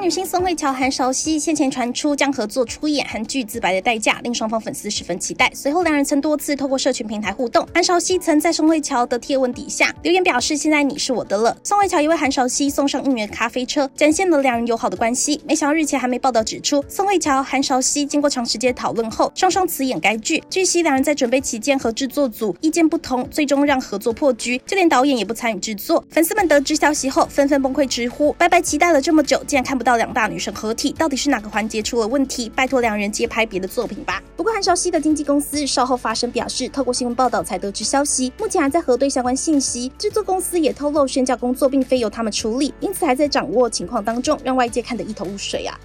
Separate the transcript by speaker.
Speaker 1: 女星宋慧乔、韩韶熙先前传出将合作出演韩剧《自白的代价》，令双方粉丝十分期待。随后两人曾多次透过社群平台互动，韩韶熙曾在宋慧乔的贴文底下留言表示：“现在你是我的了。”宋慧乔也为韩韶熙送上应援咖啡车，展现了两人友好的关系。没想到日前还没报道指出，宋慧乔、韩韶熙经过长时间讨论后，双双辞演该剧。据悉，两人在准备期间和制作组意见不同，最终让合作破局，就连导演也不参与制作。粉丝们得知消息后，纷纷崩溃直呼：“白白期待了这么久，竟然看不到两大女神合体，到底是哪个环节出了问题？拜托两人接拍别的作品吧。”不过韩韶熙的经纪公司稍后发声表示，透过新闻报道才得知消息，目前还在核对相关信息。制作公司也透露，宣教工作并非由他们处理，因此还在掌握情况当中，让外界看得一头雾水啊。